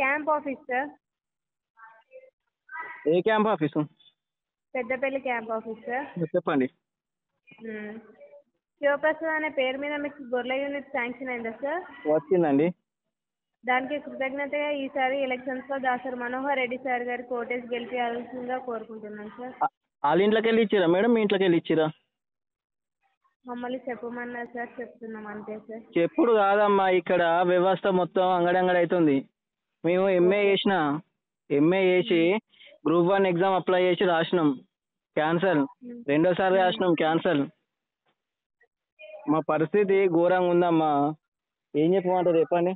Camp office sir. ఏ camp office? Peddapalli camp office sir. చెప్పండి. శివప్రసాద్ అనే పేరు మీద మీకు గొర్రెల యూనిట్ శాంక్షన్ అయిందా సార్? వచ్చిందండి. దానికి కృతజ్ఞతగా ఈసారి ఎలక్షన్స్లో దాసరి మనోహర్ రెడ్డి సార్ గారి కోటేజ్ గెలిపించాల్సిందిగా కోరుకుంటున్నాను సార్. వాళ్ళ ఇంట్లోకి వెళ్ళి ఇచ్చిరా మేడం? మీ ఇంట్లోకి వెళ్ళి ఇచ్చిరా? మమ్మల్ని చెప్పమన్నారు సార్ చెప్తున్నాం అంతే సార్. చెప్పుడు కాదమ్మా ఇక్కడ వ్యవస్థ మొత్తం అంగడంగడి అవుతుంది మేము ఎంఏ చేసిన ఎంఏ చేసి గ్రూప్ వన్ ఎగ్జామ్ అప్లై చేసి రాసినాం. క్యాన్సల్ రెండోసారి రాసినాం క్యాన్సల్ మా పరిస్థితి ఘోరంగా ఉందమ్మా. ఏం చెప్పమంటారు చెప్పండి?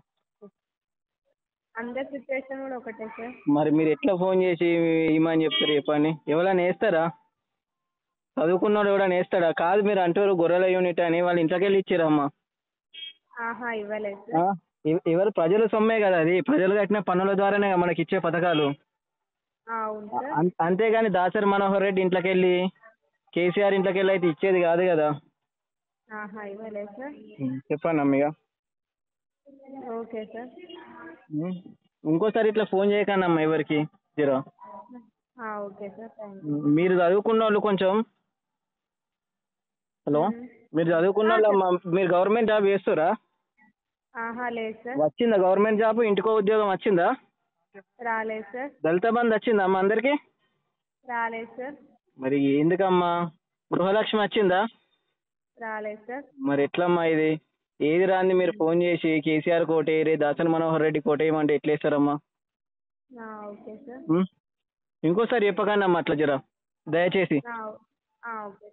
అందరి సిచ్యువేషన్ కూడా ఒకటే సార్. మరి మీరు ఎట్లా ఫోన్ చేసి ఇమ్మని చెప్తారు చెప్పండి? ఎవరైనా వేస్తారా చదువుకున్నాడు ఎవరైనా వేస్తాడా కాదు మీరు అంటారు గొర్రెల యూనిట్ అని. వాళ్ళ ఇంట్లోకి వెళ్ళి ఇచ్చారమ్మా. ఆహా ఇవ్వలేదు. ఎవరు ప్రజల సొమ్మే కదా అది. ప్రజలు కట్టిన పన్నుల ద్వారానే మనకి ఇచ్చే పథకాలు. అంతేగాని దాసరి మనోహర్ రెడ్డి ఇంట్లోకి వెళ్ళి కేసీఆర్ ఇంట్లోకి వెళ్ళి అయితే ఇచ్చేది కాదు కదా. చెప్పండి అమ్మిగా. Okay sir. ఇంకోసారి ఇట్లా ఫోన్ చేయకండి అమ్మ ఎవరికి జరా. Okay sir. మీరు చదువుకున్న వాళ్ళు కొంచెం. హలో మీరు చదువుకున్న వాళ్ళు మీరు గవర్నమెంట్ జాబ్ చేస్తారా? లేదు సార్. వచ్చిందా? గవర్నమెంట్ జాబ్ ఇంటికో ఉద్యోగం వచ్చిందా? రాలేదు సార్. దళిత బంధు వచ్చిందా అమ్మ అందరికి? రాలేదు సార్. మరి ఎందుకమ్మా? గృహలక్ష్మి వచ్చిందా? రాలేదు సార్. మరి ఎట్లమ్మా ఇది? ఏది రాంది మీరు ఫోన్ చేసి? కేసీఆర్ కోటేయరే దాసరి మనోహర్ రెడ్డి కోటేయమంటే ఎట్లా వేస్తారమ్మా? ఆ, ఓకే సార్? ఇంకోసారి చెప్పకండి అమ్మా అట్లా జరా. దయచేసి. ఓకే